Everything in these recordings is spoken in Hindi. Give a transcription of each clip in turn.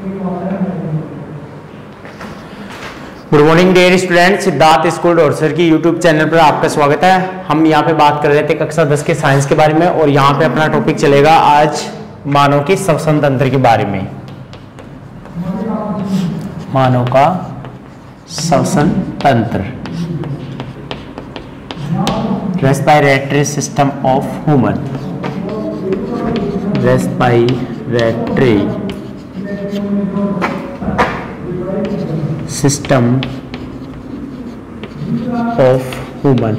Good morning dear student Siddharth school डोरसर की यूट्यूब चैनल पर आपका स्वागत है। हम यहाँ पे बात कर रहे थे कक्षा 10 के साइंस के बारे में और यहाँ पे अपना टॉपिक चलेगा आज मानव के श्वसन तंत्र के बारे में। मानव का श्वसन तंत्र। Respiratory system of human respiratory system of human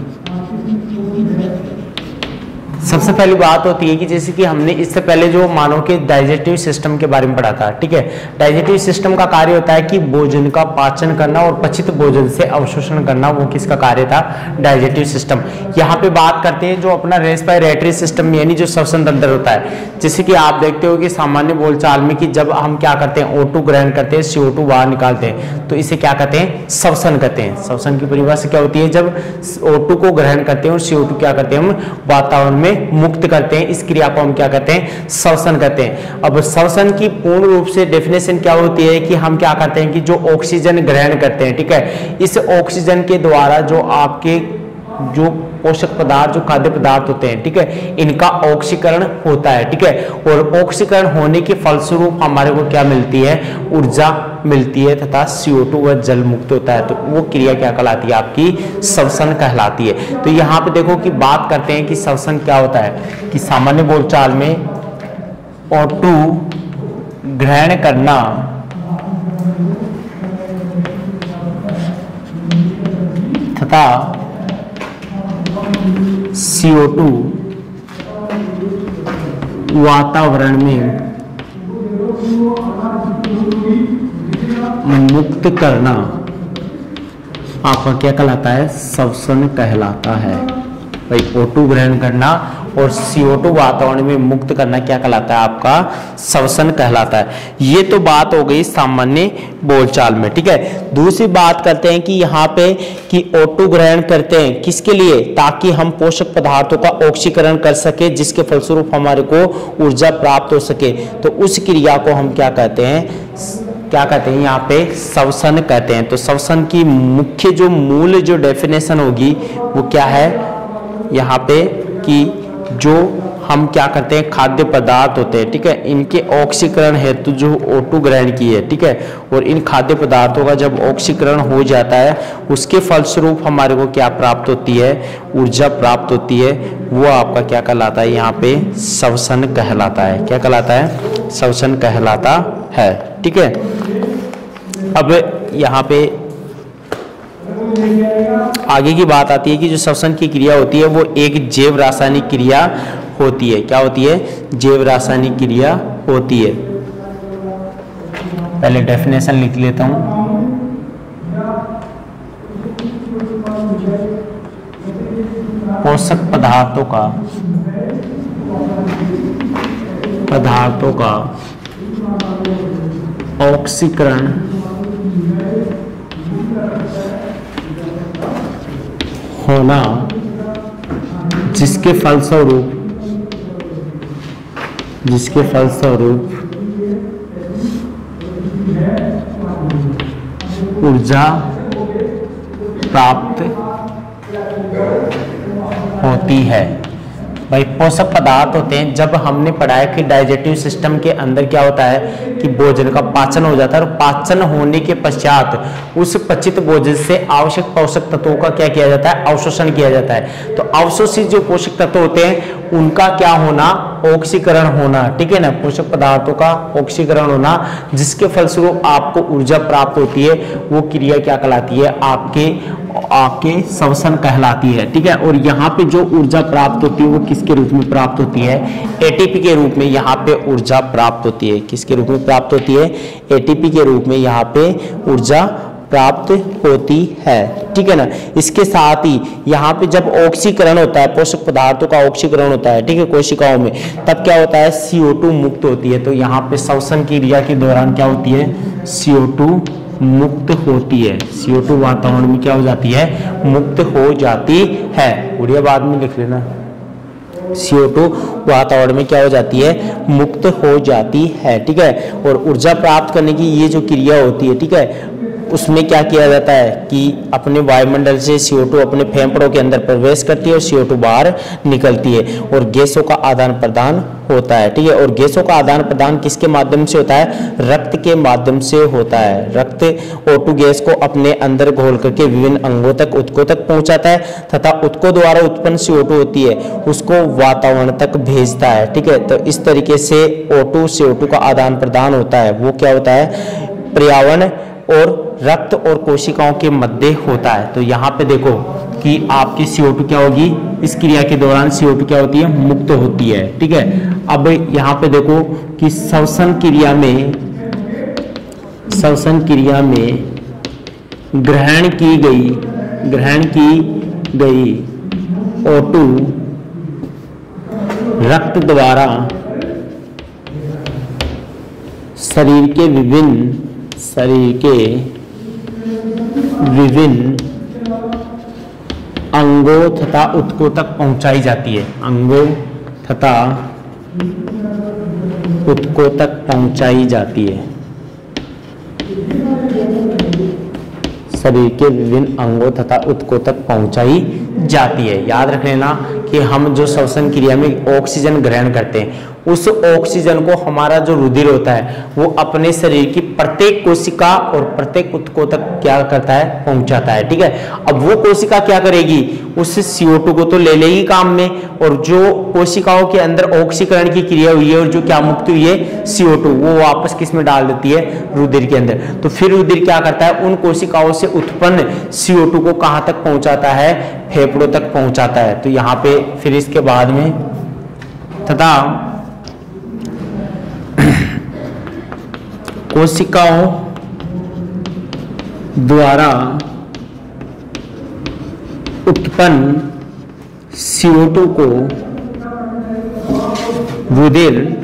सबसे पहली बात होती है कि जैसे कि हमने इससे पहले जो मानव के डाइजेस्टिव सिस्टम के बारे में पढ़ा था, ठीक है? डाइजेस्टिव सिस्टम का कार्य होता है कि भोजन का पाचन करना और पचित भोजन से अवशोषण करना, वो किसका कार्य था? Digestive system. यहाँ पे बात करते हैं जो अपना रेस्पिरेटरी सिस्टम, यानी जो श्वसन तंत्र होता है। जैसे कि आप देखते हो कि सामान्य बोलचाल में कि जब हम क्या करते हैं ओ ग्रहण करते हैं सी बाहर निकालते हैं तो इसे क्या कहते हैं? श्वसन कहते हैं। श्वसन की परिभाषा क्या होती है? जब ओ को ग्रहण करते हैं और सी क्या करते हैं? हम वातावरण में मुक्त करते हैं। इस क्रिया को हम क्या कहते हैं? श्वसन कहते हैं। अब श्वसन की पूर्ण रूप से डेफिनेशन क्या होती है कि हम क्या करते हैं कि जो ऑक्सीजन ग्रहण करते हैं, ठीक है? इस ऑक्सीजन के द्वारा जो आपके जो पोषक पदार्थ, जो खाद्य पदार्थ होते हैं, ठीक है, इनका ऑक्सीकरण होता है, ठीक है, और ऑक्सीकरण होने के फलस्वरूप हमारे को क्या मिलती है? ऊर्जा मिलती है तथा CO2 व जल मुक्त होता है तो वो क्रिया क्या कहलाती है? आपकी श्वसन कहलाती है। तो यहाँ पे देखो कि बात करते हैं कि श्वसन क्या होता है, कि सामान्य बोलचाल में O2 ग्रहण करना तथा CO2 वातावरण में मुक्त करना आपका क्या कहलाता है? सबसन कहलाता है। भाई O2 ग्रहण करना और CO2 वातावरण में मुक्त करना क्या कहलाता है? आपका श्वसन कहलाता है। ये तो बात हो गई सामान्य बोलचाल में, ठीक है? दूसरी बात करते हैं कि यहाँ पे कि O2 ग्रहण करते हैं, किसके लिए? ताकि हम पोषक पदार्थों का ऑक्सीकरण कर सके, जिसके फलस्वरूप हमारे को ऊर्जा प्राप्त हो सके। तो उस क्रिया को हम क्या कहते हैं? क्या कहते हैं यहाँ पे? श्वसन कहते हैं। तो श्वसन की मुख्य जो मूल जो डेफिनेशन होगी, वो क्या है? यहाँ पे कि जो हम क्या करते हैं, खाद्य पदार्थ होते हैं, ठीक है? इनके ऑक्सीकरण हेतु जो ओटू ग्रहण की है ठीक है? और इन खाद्य पदार्थों का जब ऑक्सीकरण हो जाता है, उसके फलस्वरूप हमारे को क्या प्राप्त होती है? ऊर्जा प्राप्त होती है। वो आपका क्या कहलाता है? यहाँ पे श्वसन कहलाता है। क्या कहलाता है? श्वसन कहलाता है। ठीक है? अब यहाँ पे आगे की बात आती है कि जो श्वसन की क्रिया होती है, वो एक जैव रासायनिक क्रिया होती है। क्या होती है? जैव रासायनिक क्रिया होती है। पहले डेफिनेशन लिख लेता हूँ। पोषक पदार्थों का पदार्थों का, ऑक्सीकरण होना जिसके फलस्वरूप जिसके फलस्वरूप ऊर्जा प्राप्त होती है। भाई पोषक पदार्थ होते हैं। जब हमने पढ़ाया कि डाइजेस्टिव सिस्टम के अंदर क्या होता है कि भोजन का पाचन हो जाता है और पाचन होने के पश्चात उस पचित भोजन से आवश्यक पोषक तत्वों का क्या किया जाता है? अवशोषण किया जाता है। तो अवशोषित जो पोषक तत्व होते हैं उनका क्या होना? ऑक्सीकरण होना, ठीक है ना? पोषक पदार्थों का ऑक्सीकरण होना, जिसके फलस्वरूप आपको ऊर्जा प्राप्त होती है, वो क्रिया क्या कहलाती है? आपके आपके श्वसन कहलाती है, ठीक है? और यहाँ पे जो ऊर्जा प्राप्त होती है, वो किसके रूप में प्राप्त होती है? एटीपी के रूप में यहाँ पे ऊर्जा प्राप्त होती है। किसके रूप में प्राप्त होती है? एटीपी के रूप में यहाँ पे ऊर्जा प्राप्त होती है। ठीक है ना? इसके साथ ही यहाँ पे जब ऑक्सीकरण होता है, पोषक पदार्थों का ऑक्सीकरण होता है, ठीक है, कोशिकाओं में, तब क्या होता है? CO2 मुक्त होती है। तो यहाँ पे श्वसन क्रिया के दौरान क्या होती है? CO2 मुक्त होती है। CO2 वातावरण में क्या हो जाती है? मुक्त हो जाती है। बढ़िया बाद में लिख लेना। CO2 वातावरण में क्या हो जाती है? मुक्त हो जाती है। ठीक है? और ऊर्जा प्राप्त करने की ये जो क्रिया होती है, ठीक है उसमें क्या किया जाता है कि अपने वायुमंडल से CO2 अपने फेफड़ों के अंदर प्रवेश करती है और CO2 बाहर निकलती है और गैसों का आदान प्रदान होता है, ठीक है? और गैसों का आदान प्रदान किसके माध्यम से होता है? रक्त के माध्यम से होता है। रक्त O2 गैस को अपने अंदर घोल करके विभिन्न अंगों तक उत्कों तक पहुंचाता है तथा उत्कों द्वारा उत्पन्न CO2 होती है, उसको वातावरण तक भेजता है, ठीक है? तो इस तरीके से O2 CO2 का आदान प्रदान होता है। वो क्या होता है? पर्यावरण और रक्त और कोशिकाओं के मध्य होता है। तो यहाँ पे देखो कि आपकी CO2 क्या होगी? इस क्रिया के दौरान CO2 क्या होती है? मुक्त होती है। ठीक है? अब यहाँ पे देखो कि श्वसन क्रिया में, श्वसन क्रिया में ग्रहण की गई, ग्रहण की गई O2 रक्त द्वारा शरीर के विभिन्न, शरीर के विभिन्न अंगों तथा उत्को तक पहुंचाई जाती है। अंगों तथा उत्को तक पहुंचाई जाती है। शरीर के विभिन्न अंगों तथा उत्को तक पहुंचाई जाती है। याद रख लेना कि हम जो श्वसन क्रिया में ऑक्सीजन ग्रहण करते हैं, उस ऑक्सीजन को हमारा जो रुधिर होता है, वो अपने शरीर की प्रत्येक कोशिका और प्रत्येक उत्को तक क्या करता है? पहुंचाता है, ठीक है? अब वो कोशिका क्या करेगी? उस CO2 को तो ले लेगी काम में और जो कोशिकाओं के अंदर ऑक्सीकरण की क्रिया हुई है और जो क्या मुक्त हुई है CO2 वो वापस किसमें डाल देती है? रुधिर के अंदर। तो फिर रुधिर क्या करता है? उन कोशिकाओं से उत्पन्न CO2 को कहाँ तक पहुंचाता है? फेफड़ों तक पहुंचाता है। तो यहाँ पे फिर इसके बाद में, तथा कोशिकाओं द्वारा उत्पन्न CO2 को रुधिर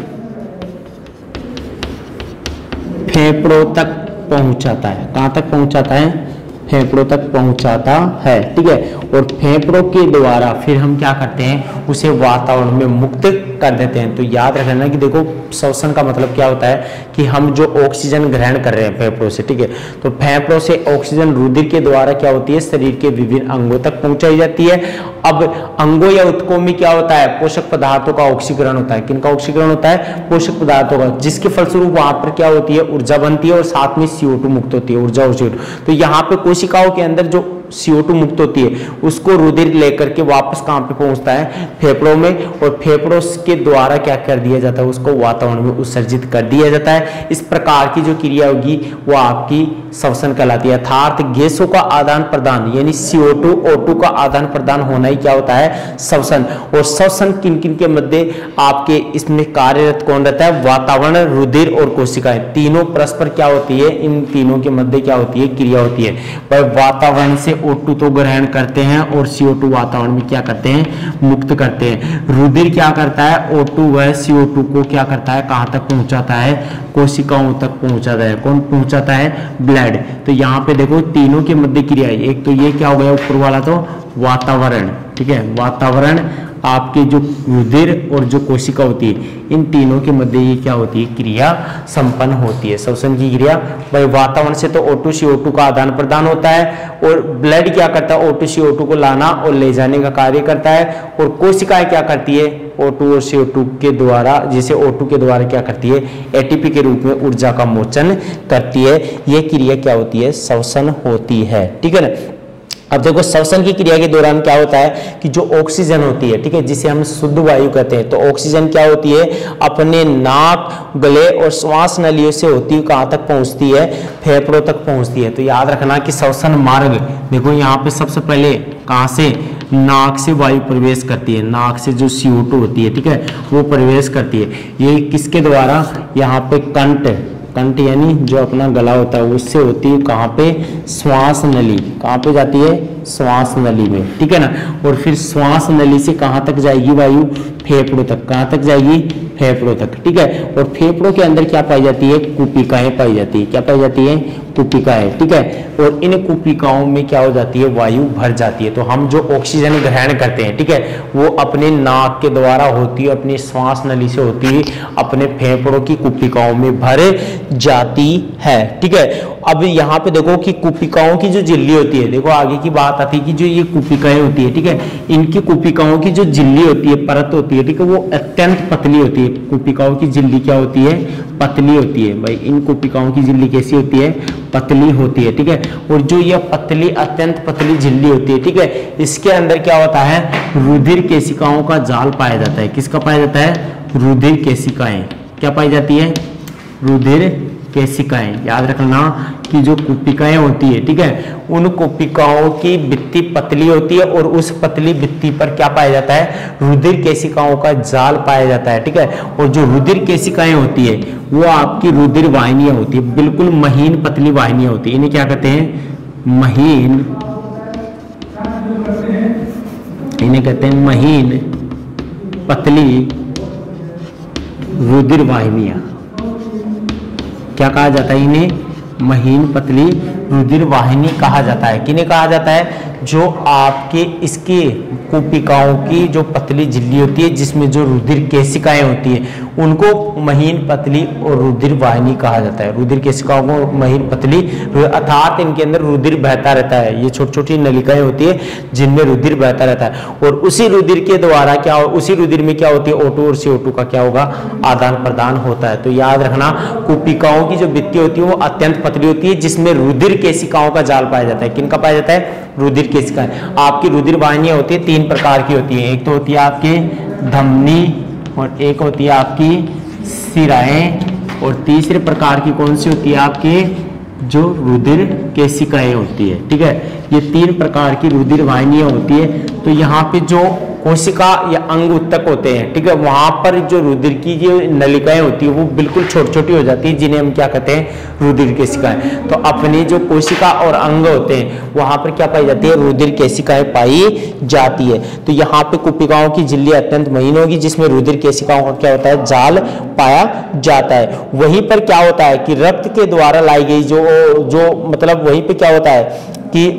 फेफड़ों तक पहुंचाता है। कहाँ तक पहुंचाता है? फेफड़ों तक पहुंचाता है, ठीक है? और फेफड़ों के द्वारा फिर हम क्या करते हैं? उसे वातावरण में मुक्त कर देते हैं। तो याद रखना कि देखो श्वसन का मतलब क्या होता है कि हम जो ऑक्सीजन ग्रहण कर रहे हैं फेफड़ों से, ठीक है? तो फेफड़ों से ऑक्सीजन रुधिर के द्वारा क्या होती है? शरीर के विभिन्न अंगों तक पहुंचाई जाती है। अब अंगों या उत्कों में क्या होता है? पोषक पदार्थों का ऑक्सीकरण होता है। किनका ऑक्सीकरण होता है? पोषक पदार्थों का, जिसके फलस्वरूप वहाँ पर क्या होती है? ऊर्जा बनती है और साथ में सीओ मुक्त होती है, ऊर्जा और सीओ तो यहाँ पे कोशिकाओं के अंदर जो CO2 मुक्त होती है। उसको रुधिर लेकर के वापस कहाँ पे पहुँचता है? फेफड़ों में। और फेफड़ों के द्वारा क्या कर दिया जाता है? उसको वातावरण में उत्सर्जित कर दिया जाता है। इस प्रकार की जो क्रिया होगी, वो आपकी श्वसन कहलाती है। अर्थात गैसों का आदान प्रदान, यानी CO2 O2 का आदान प्रदान होना ही क्या होता है? श्वसन। और श्वसन किन किन के मध्य आपके इसमें कार्यरत कौन रहता है? वातावरण, रुधिर और कोशिकाएँ तीनों परस्पर क्या होती है? इन तीनों के मध्य क्या होती है? क्रिया होती है। वातावरण से O2 तो ग्रहण करते हैं और CO2 वातावरण में क्या करते हैं? मुक्त करते हैं। रुधिर क्या करता है? O2 व CO2 को क्या करता है? कहाँ तक पहुंचाता है? कोशिकाओं तक पहुंचाता है। कौन पहुंचाता है? ब्लड। तो यहाँ पे देखो, तीनों के मध्य क्रिया एक तो ये क्या हो गया ऊपर वाला तो वातावरण। ठीक है? वातावरण आपके जो रुधिर और जो कोशिका होती है, इन तीनों के मध्य ये क्या होती है? क्रिया संपन्न होती है। श्वसन की क्रिया, भाई, वातावरण से तो O2 CO2 का आदान प्रदान होता है और ब्लड क्या करता है? O2 CO2 को लाना और ले जाने का कार्य करता है और कोशिकाएँ क्या करती है? O2 और CO2 के द्वारा, जिसे O2 के द्वारा क्या करती है? एटीपी के रूप में ऊर्जा का मोचन करती है। यह क्रिया क्या होती है? श्वसन होती है। ठीक है ना? अब देखो, श्वसन की क्रिया के दौरान क्या होता है कि जो ऑक्सीजन होती है, ठीक है, जिसे हम शुद्ध वायु कहते हैं तो ऑक्सीजन क्या होती है? अपने नाक, गले और श्वास नलियों से होती है कहाँ तक पहुँचती है? फेफड़ों तक पहुँचती है। तो याद रखना कि श्वसन मार्ग, देखो, यहाँ पे सबसे पहले कहाँ से? नाक से वायु प्रवेश करती है। नाक से जो सी होती है, ठीक है, वो प्रवेश करती है। ये किसके द्वारा? यहाँ पे कंठ कंठ यानी जो अपना गला होता है, उससे होती है कहाँ पे? श्वास नली। कहाँ पे जाती है? श्वास नली में। ठीक है ना? और फिर श्वास नली से कहाँ तक जाएगी वायु? फेफड़ों तक। कहाँ तक जाएगी? फेफड़ों तक। ठीक है? और फेफड़ों के अंदर क्या पाई जाती है? कुपिकाएँ पाई जाती है। क्या पाई जाती है? कुपिकाएँ ठीक है? और इन कुपिकाओं में क्या हो जाती है? वायु भर जाती है। तो हम जो ऑक्सीजन ग्रहण करते हैं, ठीक है? वो अपने नाक के द्वारा होती है, अपनी श्वास नली से होती है, अपने फेफड़ों की कुपिकाओं में भर जाती है, ठीक है? अब यहाँ पे देखो कि कुपिकाओं की जो झिल्ली होती है, देखो आगे की बात आती है कि जो ये कुपिकाएँ होती है, ठीक है? इनकी कुपिकाओं की जो झिल्ली होती है, परत होती है, ठीक है? वो अत्यंत पतली होती है। कुपिकाओं की झिल्ली क्या होती है? पतली होती है। भाई, इन कुपिकाओं की झिल्ली कैसी होती है? पतली होती है, ठीक है? और जो यह पतली, अत्यंत पतली झिल्ली होती है, ठीक है? इसके अंदर क्या होता है? रुधिर केशिकाओं का जाल पाया जाता है। किसका पाया जाता है? रुधिर केशिकाएँ। क्या पाई जाती है? रुधिर केशिकाएँ याद रखना कि जो कुपिकाएँ होती है, ठीक है, उन कुपिकाओं की भित्ति पतली होती है और उस पतली भित्ति पर क्या पाया जाता है? रुधिर केशिकाओं का जाल पाया जाता है, ठीक है, और जो रुधिर केशिकाएँ होती है, वो आपकी रुधिर वाहिनियाँ होती है, बिल्कुल महीन पतली वाहिनियाँ होती है। इन्हें क्या कहते हैं? महीन, इन्हें कहते हैं महीन पतली रुधिर वाहिनियाँ। क्या कहा जाता है? इन्हें महीन पतली रुधिर वाहिनी कहा जाता है। किन्हें कहा जाता है? जो आपके, इसके कोपिकाओं की जो पतली झिल्ली होती है, जिसमें जो रुधिर केशिकाएँ होती है उनको महीन पतली और रुधिर वाहिनी कहा जाता है। रुधिर केशिकाओं को महीन पतली, अर्थात इनके अंदर रुधिर बहता रहता है। ये छोटी छोटी नलिकाएँ होती है जिनमें रुधिर बहता रहता है। और उसी रुधिर के द्वारा क्या उसी रुधिर में क्या होती है? ओटो और सी का क्या होगा? आदान प्रदान होता है। तो याद रखना, कुपिकाओं की जो वित्तीय होती है, वो अत्यंत पतली होती है, जिसमें रुधिर केशिकाओं का जाल पाया जाता है। किनका पाया जाता है? रुधिर केशिका आपकी रुधिर वाहिनियाँ होती है, तीन प्रकार की होती है। एक तो होती है आपके धमनी और एक होती है आपकी सिराएँ और तीसरे प्रकार की कौन सी होती है आपके जो रुधिर के सिकाएँ होती है, ठीक है? ये तीन प्रकार की रुधिर वाहिनियाँ होती है। तो यहाँ पे जो कोशिका या अंग उत्तक होते हैं, ठीक है? वहाँ पर जो रुधिर की जो नलिकाएँ होती है, वो बिल्कुल छोटी छोटी हो जाती है, जिन्हें हम क्या कहते हैं? रुधिर केशिकाएँ। तो अपनी जो कोशिका और अंग होते हैं, वहाँ पर क्या पाई जाती है? रुधिर केशिकाएँ पाई जाती है। तो यहाँ पे कुपिकाओं की झिल्ली अत्यंत महीन होगी, जिसमें रुधिर केशिकाओं का क्या होता है? जाल पाया जाता है। वहीं पर क्या होता है कि रक्त के द्वारा लाई गई जो जो मतलब वहीं पे क्या होता है कि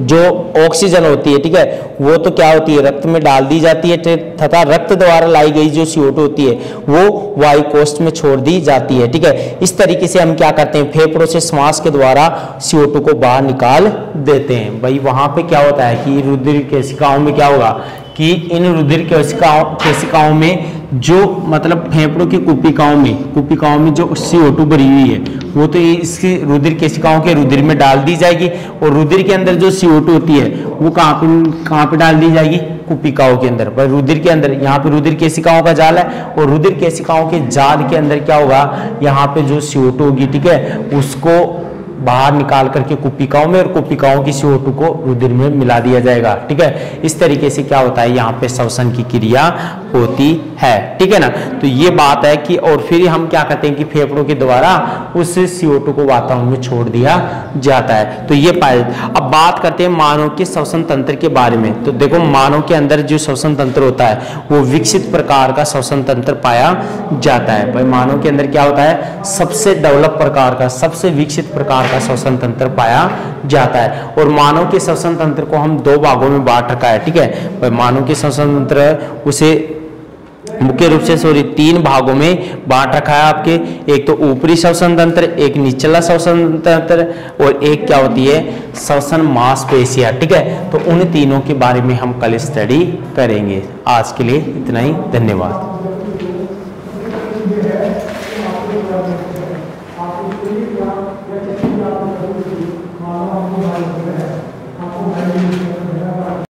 जो ऑक्सीजन होती है, ठीक है, वो तो क्या होती है, रक्त में डाल दी जाती है तथा रक्त द्वारा लाई गई जो सीओ होती है, वो वायु कोष्ठ में छोड़ दी जाती है, ठीक है। इस तरीके से हम क्या करते हैं, फेफड़ों से श्वास के द्वारा सीओ को बाहर निकाल देते हैं। भाई, वहाँ पे क्या होता है कि रुद्र केशिकाओं में क्या होगा कि इन रुधिर केशिकाओं केशिकाओं में जो मतलब फेफड़ों की कुपिकाओं में कुपिकाओं में जो सी भरी हुई है, वो तो इसकी रुधिर केशिकाओं के रुधिर में डाल दी जाएगी और रुधिर के अंदर जो सी होती है, वो कहाँ पे कहाँ पे डाल दी जाएगी? कुपिकाओं के अंदर। पर रुधिर के अंदर, यहाँ पे रुधिर केशिकाओं का जाल है और रुधिर केशिकाओं के जाल के अंदर क्या होगा? यहाँ पे जो सी होगी, ठीक है, उसको बाहर निकाल करके कुपिकाओं में और कुपिकाओं की सीओ को रुधिर में मिला दिया जाएगा, ठीक है। इस तरीके से क्या होता है, यहाँ पे श्वसन की क्रिया होती है, ठीक है ना? तो ये बात है कि, और फिर हम क्या कहते हैं कि फेफड़ों के द्वारा उस सीओ को वातावरण में छोड़ दिया जाता है। तो ये पाए अब बात करते हैं मानव के श्वसन तंत्र के बारे में। तो देखो, मानव के अंदर जो श्वसन तंत्र होता है, वो विकसित प्रकार का श्वसन तंत्र पाया जाता है। भाई, मानव के अंदर क्या होता है? सबसे डेवलप प्रकार का, सबसे विकसित प्रकार का श्वसन तंत्र पाया जाता है। और मानव के श्वसन तंत्र को हम दो भागों में बांट रखा है, ठीक है? भाई, मानव के श्वसन तंत्र, उसे मुख्य रूप से सॉरी तीन भागों में बांट रखा है आपके। एक तो ऊपरी श्वसन तंत्र एक निचला श्वसन तंत्र और एक क्या होती है? श्वसन मांसपेशिया, ठीक है? तो उन तीनों के बारे में हम कल स्टडी करेंगे। आज के लिए इतना ही, धन्यवाद।